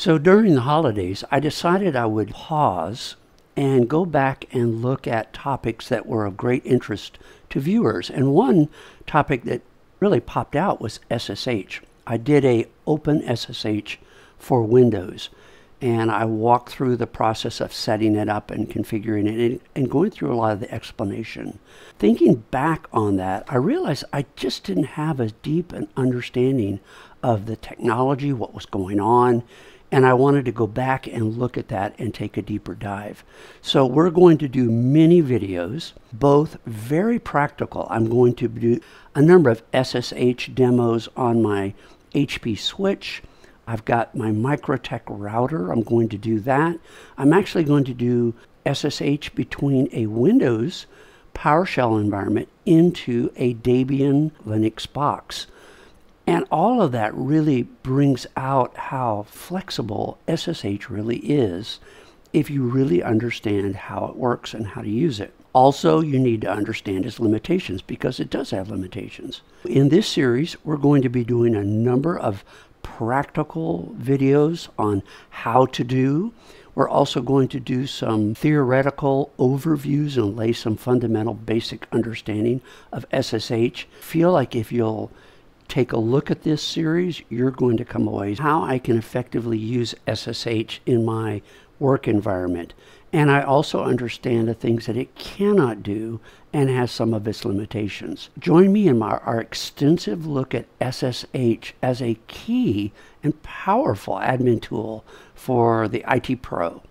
So during the holidays, I decided I would pause and go back and look at topics that were of great interest to viewers. And one topic that really popped out was SSH. I did a OpenSSH for Windows and I walked through the process of setting it up and configuring it and, and, going through a lot of the explanation. Thinking back on that, I realized I just didn't have as deep an understanding of the technology, what was going on, and I wanted to go back and look at that and take a deeper dive. So we're going to do many videos, both very practical. I'm going to do a number of SSH demos on my HP switch. I've got my MikroTik router. I'm going to do that. I'm actually going to do SSH between a Windows PowerShell environment into a Debian Linux box. And all of that really brings out how flexible SSH really is if you really understand how it works and how to use it. Also, you need to understand its limitations because it does have limitations. In this series, we're going to be doing a number of practical videos on how to do. We're also going to do some theoretical overviews and lay some fundamental basic understanding of SSH. Feel like if you'll take a look at this series, you're going to come away how I can effectively use SSH in my work environment. And I also understand the things that it cannot do and has some of its limitations. Join me in my, our extensive look at SSH as a key and powerful admin tool for the IT pro.